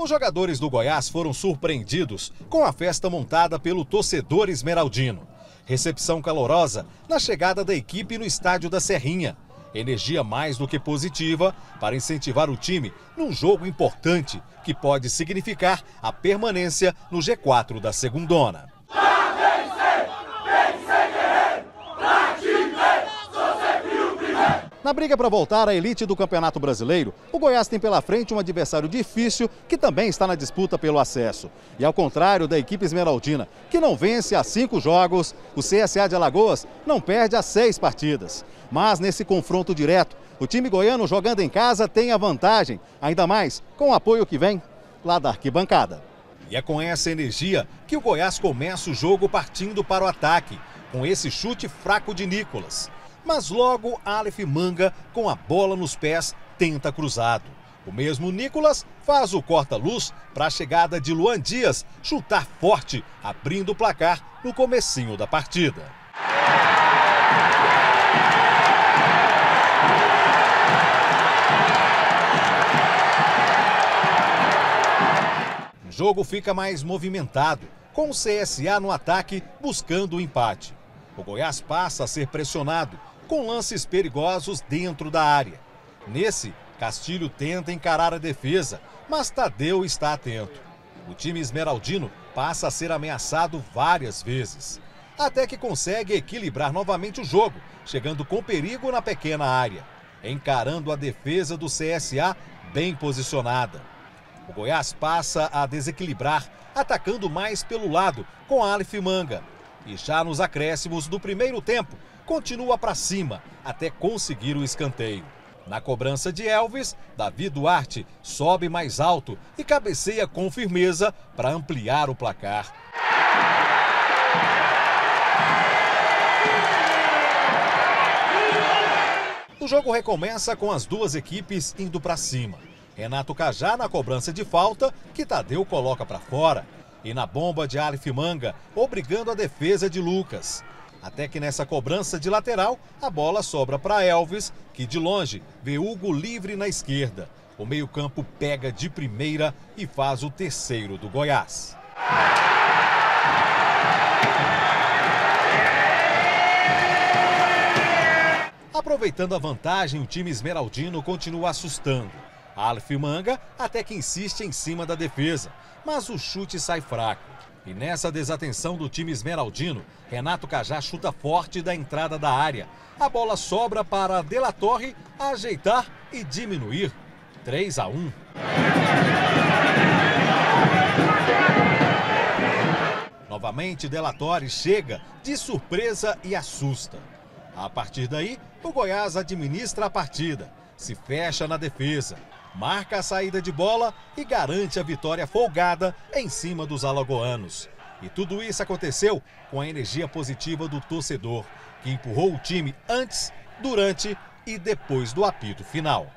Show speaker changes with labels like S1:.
S1: Os jogadores do Goiás foram surpreendidos com a festa montada pelo torcedor esmeraldino. Recepção calorosa na chegada da equipe no estádio da Serrinha. Energia mais do que positiva para incentivar o time num jogo importante que pode significar a permanência no G4 da Segundona. Na briga para voltar à elite do Campeonato Brasileiro, o Goiás tem pela frente um adversário difícil que também está na disputa pelo acesso. E ao contrário da equipe esmeraldina, que não vence há cinco jogos, o CSA de Alagoas não perde há seis partidas. Mas nesse confronto direto, o time goiano jogando em casa tem a vantagem, ainda mais com o apoio que vem lá da arquibancada. E é com essa energia que o Goiás começa o jogo partindo para o ataque, com esse chute fraco de Nicolas. Mas logo Aleph Manga, com a bola nos pés, tenta cruzado. O mesmo Nicolas faz o corta-luz para a chegada de Luan Dias chutar forte, abrindo o placar no comecinho da partida. O jogo fica mais movimentado, com o CSA no ataque buscando o empate. O Goiás passa a ser pressionado, com lances perigosos dentro da área. Nesse, Castilho tenta encarar a defesa, mas Tadeu está atento. O time esmeraldino passa a ser ameaçado várias vezes, até que consegue equilibrar novamente o jogo, chegando com perigo na pequena área, encarando a defesa do CSA bem posicionada. O Goiás passa a desequilibrar, atacando mais pelo lado com Aleph Manga. E já nos acréscimos do primeiro tempo, continua para cima até conseguir o escanteio. Na cobrança de Elvis, Davi Duarte sobe mais alto e cabeceia com firmeza para ampliar o placar. O jogo recomeça com as duas equipes indo para cima. Renato Cajá na cobrança de falta, que Tadeu coloca para fora. E na bomba de Aleph Manga, obrigando a defesa de Lucas. Até que nessa cobrança de lateral, a bola sobra para Elvis, que de longe vê Hugo livre na esquerda. O meio-campo pega de primeira e faz o terceiro do Goiás. Aproveitando a vantagem, o time esmeraldino continua assustando. Alf Manga até que insiste em cima da defesa, mas o chute sai fraco. E nessa desatenção do time esmeraldino, Renato Cajá chuta forte da entrada da área. A bola sobra para Dela Torre ajeitar e diminuir. 3 a 1. Novamente, Dela Torre chega de surpresa e assusta. A partir daí, o Goiás administra a partida, se fecha na defesa, marca a saída de bola e garante a vitória folgada em cima dos alagoanos. E tudo isso aconteceu com a energia positiva do torcedor, que empurrou o time antes, durante e depois do apito final.